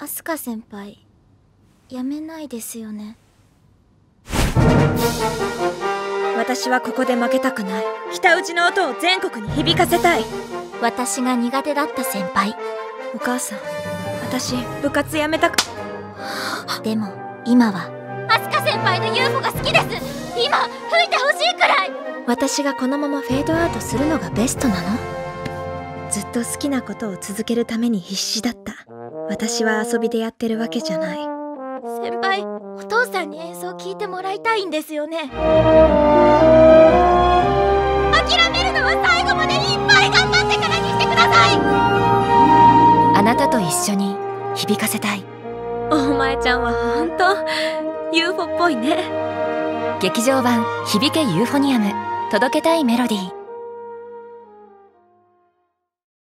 アスカ先輩やめないですよね。私はここで負けたくない。北打ちの音を全国に響かせたい。私が苦手だった先輩。お母さん私部活やめたく でも今はアスカ先輩の UFO が好きです。今吹いてほしいくらい。私がこのままフェードアウトするのがベストなのずっと好きなことを続けるために必死だった私は遊びでやってるわけじゃない。先輩お父さんに演奏聞いてもらいたいんですよね。諦めるのは最後までいっぱい頑張ってからにしてください。あなたと一緒に響かせたい。お前ちゃんはほんと UFO っぽいね。劇場版「響けユーフォニアム」届けたいメロディー